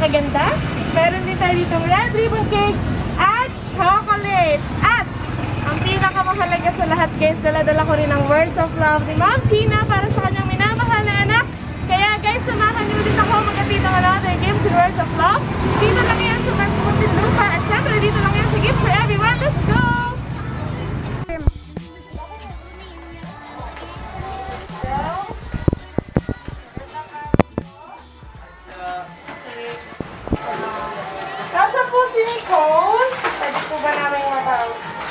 napakaganda. Meron din tayo dito red ribbon cake at chocolate. At ang pinakamahalaga sa lahat guys, dala-dala ko rin ang words of love ni Ma'am Tina para sa kanyang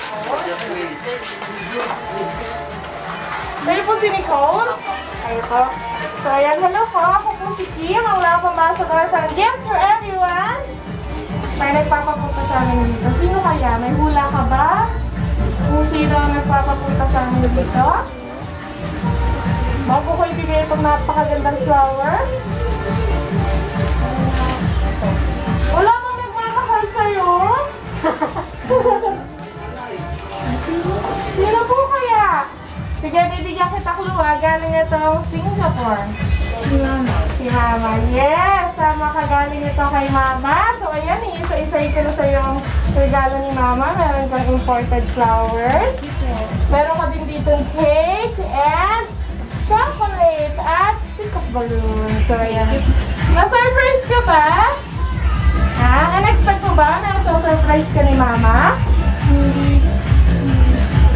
Kayo po si Nicole? Kayo po. So, ayan, hello po. Ako po si Kim, ang love ambassador sa Gifts for Everyone. May nagpapapunta sa amin dito. Sino kaya? May hula ka ba? Kung sino ang nagpapapunta sa amin dito? Bago ko ibigay itong napakagandang flower. Wala bang nagmamahal sa'yo? Sige, bibigyan kita clue ah. Galing ito Singapore. Si Mama. Si Mama. Yes! Tama ka galing ito kay Mama. So, ayan, isa-isa ko na sa yung regalo ni Mama. Meron kang imported flowers. Meron ka din dito cake and chocolate at of balloon. So, ayan. Na-surprise ka ba? Ha? Na-expect mo ba na surprise ka ni Mama?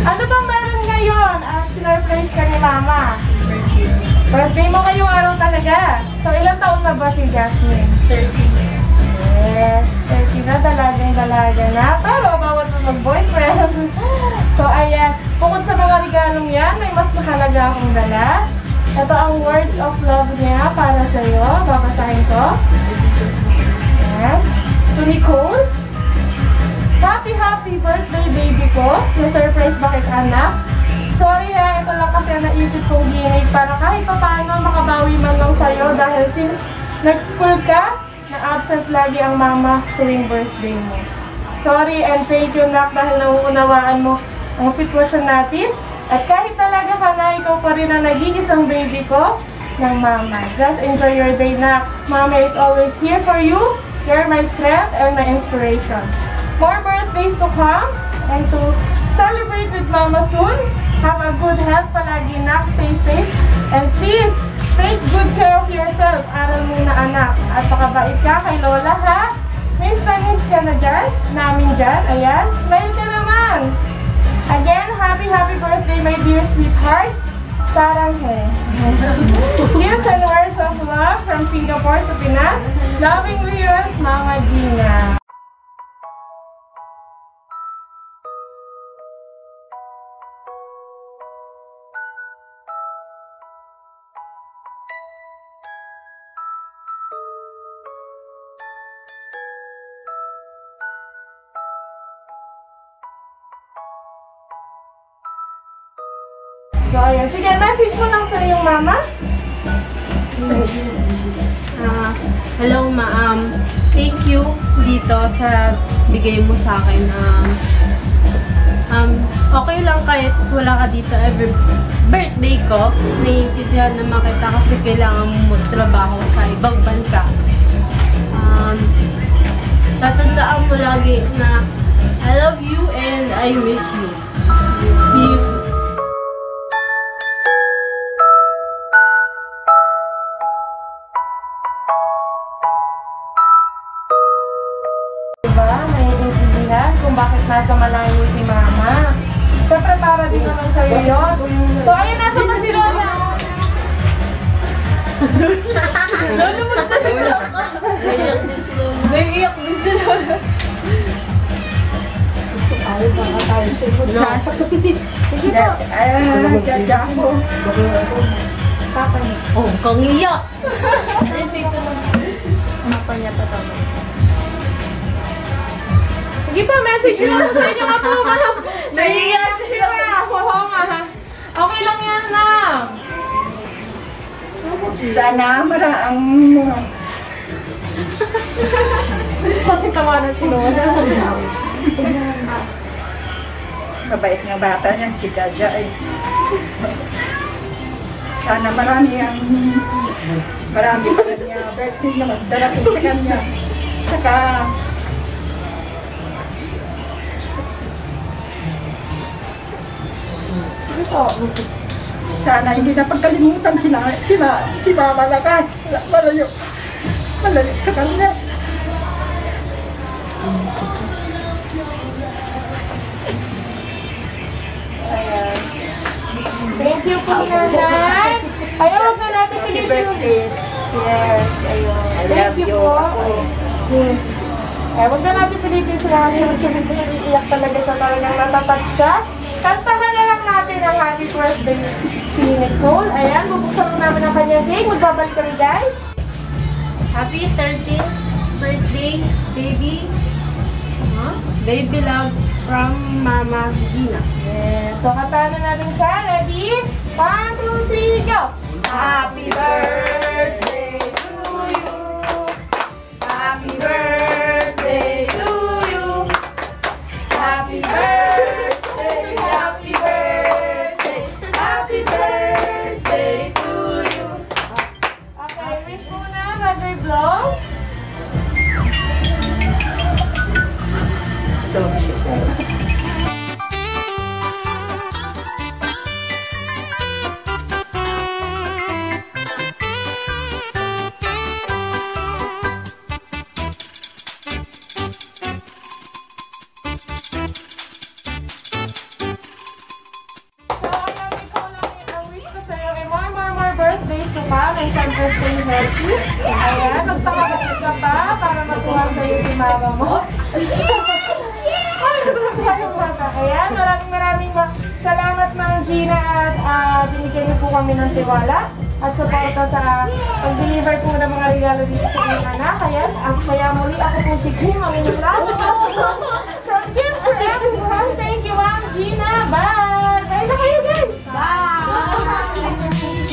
Ano bang meron ngayon? Ah, sinurprise ka ni Mama. Birthday mo ngayong araw talaga. So, ilang taon na ba si Jasmine? 13. Yes, 13 na, dalagang dalaga na. Pero, bawat mo mag-boyfriend. so, ayan. Bukod sa mga regalong yan, may mas mahalaga akong dala. Ito ang words of love niya para sa'yo. Babasahin ko. Ayan. To Nicole. Happy, happy birthday, baby ko. Na-surprise bakit anak? Kasi ang naisip kong gimmick para kahit pa paano makabawi man lang sa'yo dahil since nag-school ka, na-absent lagi ang mama tuwing birthday mo. Sorry and thank you, Nak, dahil nauunawaan mo ang sitwasyon natin. At kahit talaga ka na, ikaw pa rin ang nag-iisang baby ko ng mama. Just enjoy your day, Nak. Mama is always here for you. You're my strength and my inspiration. More birthdays to come and to celebrate with Mama soon. Have a good health palagi, Nak. Stay safe. And please, take good care of yourself. Aral muna, anak. At pakabait ka kay Lola, ha? Miss na miss ka na dyan. Namin dyan. Ayan. Smile ka naman. Again, happy, happy birthday, my dear sweetheart. Sarang he. Gifts and words of love from Singapore to Pinas. Lovingly yours, Mama Gina. So, ayan. Sige, message mo lang sa iyong mama. Ah, hello ma'am. Thank you dito sa bigay mo sa akin. Um, um, okay lang kahit wala ka dito every birthday ko. Naiintindihan naman kita kasi kailangan mo trabaho sa ibang bansa. Um, tatandaan mo lagi na I love you and I miss you. See you kung bakit nasa malayo si mama. Siyempre, para din naman sa'yo yun. So, ayun, nasa na si Lola. Lola, magta si Lola. Naiiyak din si Lola. Ay, baka tayo siya. Ay, dada mo. Papa niya. Oh, kang iyak! Papa niya pa tama. Sige pa, message nyo lang sa inyo nga po. Naiiyak siya. Oo nga, ha. Okay lang yan, ma'am. Sana maraang Kasi tawanan si Lola. mabait ng bata niyan, si Jaja eh. Sana marami ang Marami pa niya. Birthday naman darating sa kanya. Saka, sana hindi na pagkalimutan sila, sila, si Mama na ka. Malayo, malayo sa kanya. Ayan. Thank you po, nanay. Ayaw, huwag na natin Happy pilitin. birthday. Yes, ayun. I Thank love you you. po. Ako. Hmm. Eh, huwag na natin pilitin sila kasi susunod na iiyak talaga siya talagang natatag siya. Kantahan na lang natin ang happy birthday si Nicole. Ayan, bubuksan lang namin ang kanyang cake. Magbabalik kami guys. Happy 13th birthday, baby. Huh? Baby love from Mama Gina. Yes. So, kantahan na natin siya. Ready? One, two, three, go! Stay healthy. Ayan, magpakabalik ka pa para matuwa sa'yo si mama mo. Ay, parang bata. Ayan, maraming maraming ma- salamat Mang Gina at uh, binigyan niyo po kami ng tiwala at suporta sa pag-deliver po ng mga regalo dito sa inyong anak. Ayan, at kaya muli ako po si Kim, ang inyong lalo. From Kim for everyone, thank you Mang Gina. Bye! Kain na kayo guys! Bye!